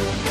Thank you.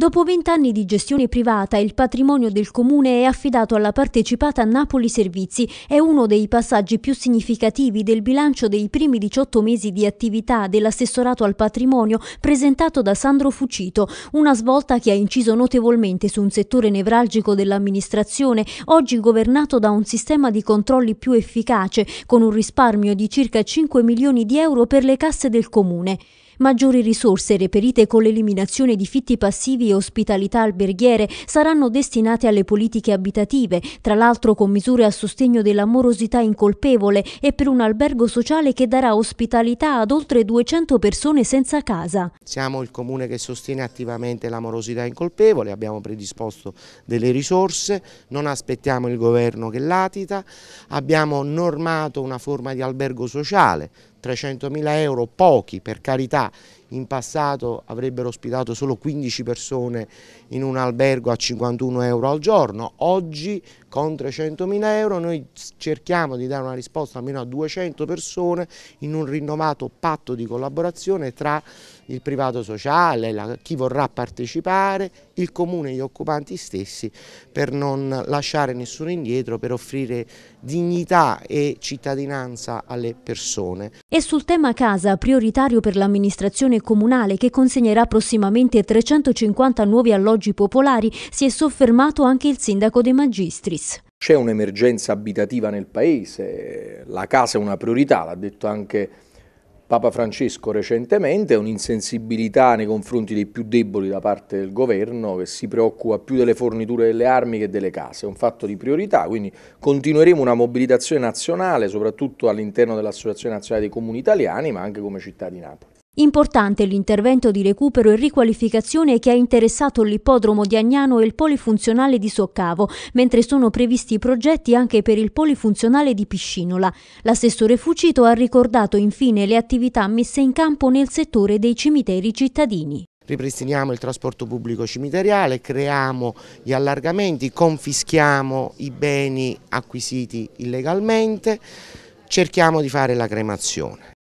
Dopo vent'anni di gestione privata, il patrimonio del comune è affidato alla partecipata Napoli Servizi. È uno dei passaggi più significativi del bilancio dei primi 18 mesi di attività dell'assessorato al patrimonio presentato da Sandro Fucito. Una svolta che ha inciso notevolmente su un settore nevralgico dell'amministrazione, oggi governato da un sistema di controlli più efficace, con un risparmio di circa 5 milioni di euro per le casse del comune. Maggiori risorse reperite con l'eliminazione di fitti passivi e ospitalità alberghiere saranno destinate alle politiche abitative, tra l'altro con misure a sostegno della morosità incolpevole e per un albergo sociale che darà ospitalità ad oltre 200 persone senza casa. Siamo il comune che sostiene attivamente la morosità incolpevole, abbiamo predisposto delle risorse, non aspettiamo il governo che latita, abbiamo normato una forma di albergo sociale 300.000 euro pochi per carità, in passato avrebbero ospitato solo 15 persone in un albergo a 51 euro al giorno, oggi con 300.000 euro noi cerchiamo di dare una risposta almeno a 200 persone in un rinnovato patto di collaborazione tra il privato sociale, la, chi vorrà partecipare, il comune e gli occupanti stessi per non lasciare nessuno indietro, per offrire dignità e cittadinanza alle persone. E sul tema casa, prioritario per l'amministrazione comunale che consegnerà prossimamente 350 nuovi alloggi popolari, si è soffermato anche il sindaco De Magistris. C'è un'emergenza abitativa nel paese, la casa è una priorità, l'ha detto anche Papa Francesco recentemente, un'insensibilità nei confronti dei più deboli da parte del governo che si preoccupa più delle forniture delle armi che delle case, è un fatto di priorità, quindi continueremo una mobilitazione nazionale, soprattutto all'interno dell'Associazione Nazionale dei Comuni Italiani, ma anche come città di Napoli. Importante l'intervento di recupero e riqualificazione che ha interessato l'ippodromo di Agnano e il polifunzionale di Soccavo, mentre sono previsti progetti anche per il polifunzionale di Piscinola. L'assessore Fucito ha ricordato infine le attività messe in campo nel settore dei cimiteri cittadini ripristiniamo il trasporto pubblico cimiteriale, creiamo gli allargamenti, confischiamo i beni acquisiti illegalmente, cerchiamo di fare la cremazione.